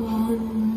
one.